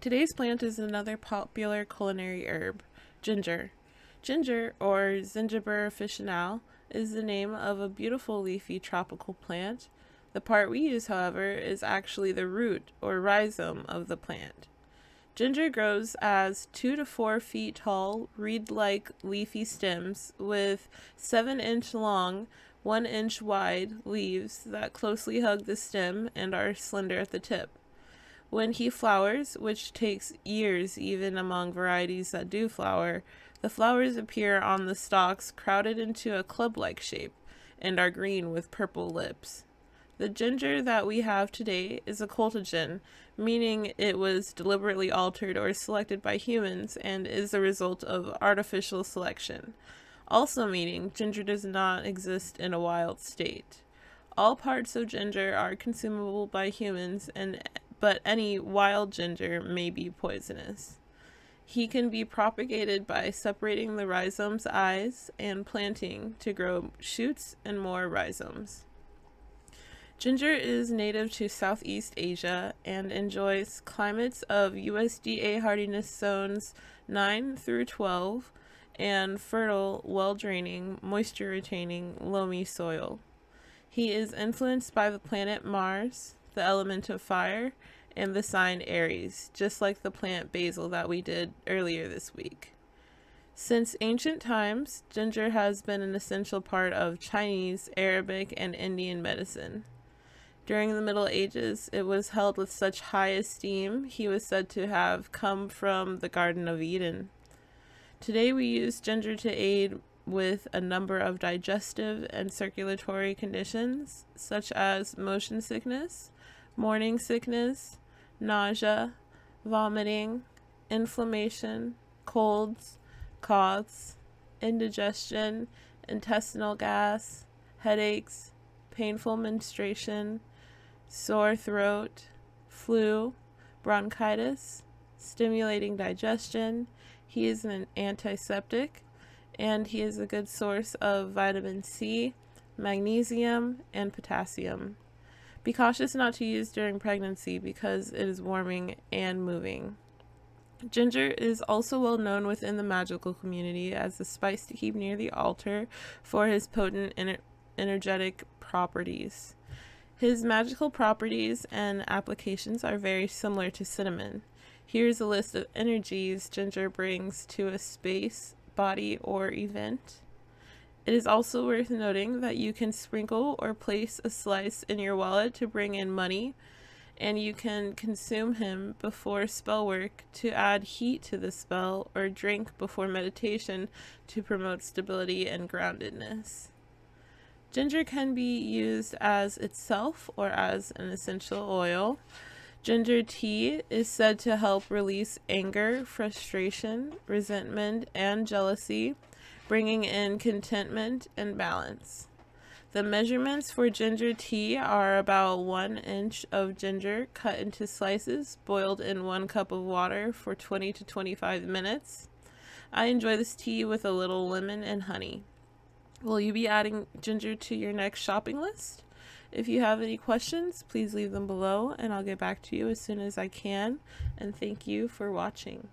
Today's plant is another popular culinary herb, ginger. Ginger, or Zingiber officinale, is the name of a beautiful leafy tropical plant. The part we use, however, is actually the root or rhizome of the plant. Ginger grows as 2 to 4 feet tall, reed like leafy stems with 7 inch long, 1 inch wide leaves that closely hug the stem and are slender at the tip. When he flowers, which takes years even among varieties that do flower, the flowers appear on the stalks crowded into a club like shape and are green with purple lips. The ginger that we have today is a cultigen, meaning it was deliberately altered or selected by humans and is the result of artificial selection. Also meaning ginger does not exist in a wild state. All parts of ginger are consumable by humans and but any wild ginger may be poisonous. He can be propagated by separating the rhizome's eyes and planting to grow shoots and more rhizomes. Ginger is native to Southeast Asia and enjoys climates of USDA hardiness zones 9 through 12 and fertile, well draining, moisture retaining, loamy soil. He is influenced by the planet Mars, the element of fire, and the sign Aries, just like the plant basil that we did earlier this week. Since ancient times, ginger has been an essential part of Chinese, Arabic, and Indian medicine. During the Middle Ages, it was held with such high esteem he was said to have come from the Garden of Eden. Today we use ginger to aid with a number of digestive and circulatory conditions, such as motion sickness, morning sickness, nausea, vomiting, inflammation, colds, coughs, indigestion, intestinal gas, headaches, painful menstruation, sore throat, flu, bronchitis, stimulating digestion. He is an antiseptic and he is a good source of vitamin C, magnesium, and potassium. Be cautious not to use during pregnancy because it is warming and moving. Ginger is also well known within the magical community as a spice to keep near the altar for his potent ener- energetic properties. His magical properties and applications are very similar to cinnamon. Here's a list of energies ginger brings to a space, body, or event. It is also worth noting that you can sprinkle or place a slice in your wallet to bring in money, and you can consume him before spell work to add heat to the spell, or drink before meditation to promote stability and groundedness. Ginger can be used as itself or as an essential oil. Ginger tea is said to help release anger, frustration, resentment, and jealousy bringing in contentment and balance. The measurements for ginger tea are about one inch of ginger cut into slices, boiled in one cup of water for 20 to 25 minutes. I enjoy this tea with a little lemon and honey. Will you be adding ginger to your next shopping list? If you have any questions, please leave them below and I'll get back to you as soon as I can. And thank you for watching.